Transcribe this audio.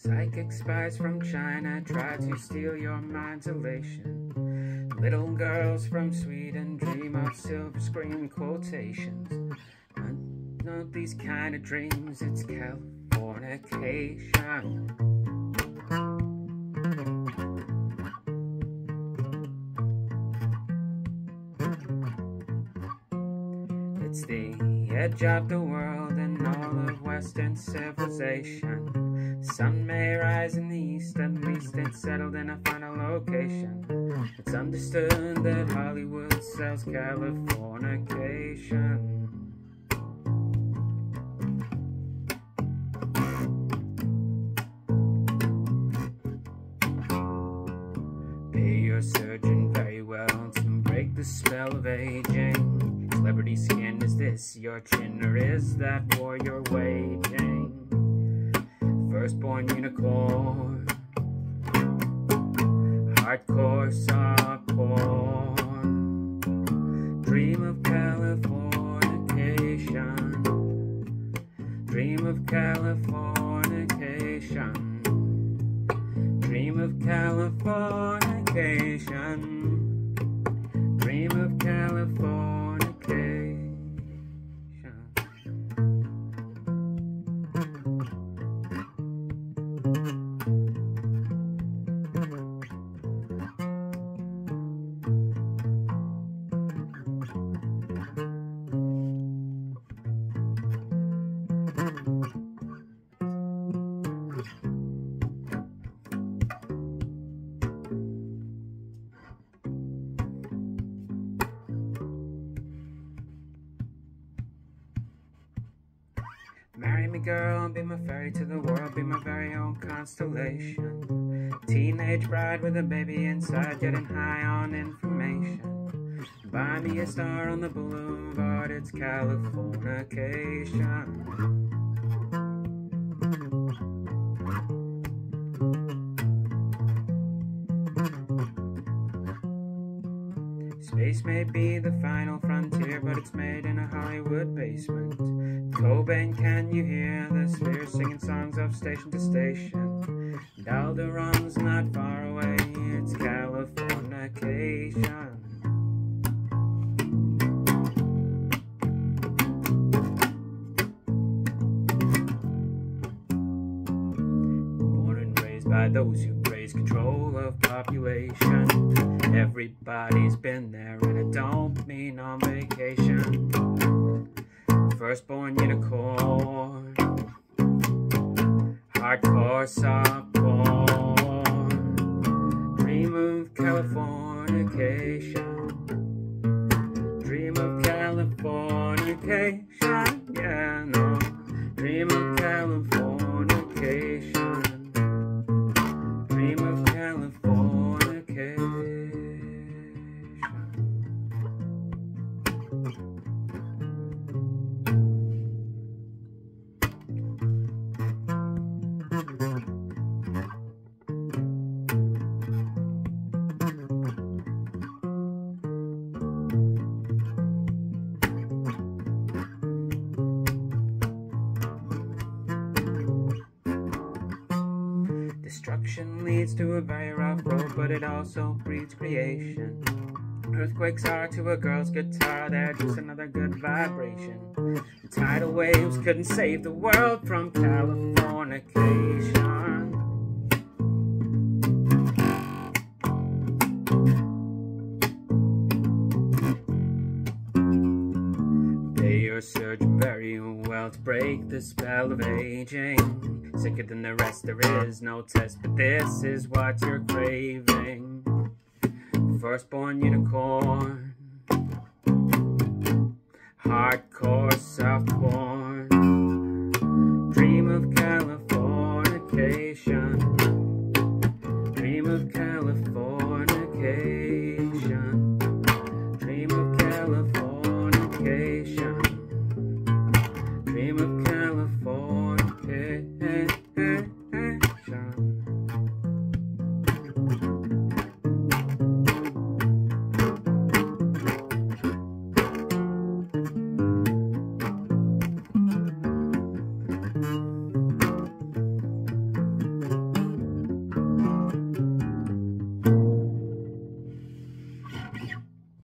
Psychic spies from China try to steal your mind's elation. Little girls from Sweden dream of silver screen quotations. Not these kind of dreams, it's Californication. It's the edge of the world and all of Western civilization. Sun may rise in the east, at least it's settled in a final location. It's understood that Hollywood sells Californication. Pay your surgeon very well to break the spell of aging. Celebrity skin, is this your chin or is that war you're waging? Firstborn unicorn, hardcore soft porn. Dream of Californication, dream of Californication. Dream of Californication. Dream of Californication. Marry me, girl, and be my fairy to the world, be my very own constellation. Teenage bride with a baby inside, getting high on information. Buy me a star on the boulevard, it's Californication. Space may be the final frontier, but it's made in a Hollywood basement. Cobain, can you hear the spheres singing songs of station to station? Alderaan's not far away, it's Californication. Born and raised by those who praise control of population. Everybody's been there, and it don't mean on vacation. Firstborn unicorn, hardcore soft porn. Dream of Californication. Dream of Californication, Destruction leads to a very rough road, but it also breeds creation. Earthquakes are to a girl's guitar, they're just another good vibration. Tidal waves couldn't save the world from Californication. Your surgeon very well to break the spell of aging. Sicker than the rest, there is no test, but this is what you're craving. Firstborn unicorn, hardcore soft porn. Dream of Californication. Dream of Californication. vacation.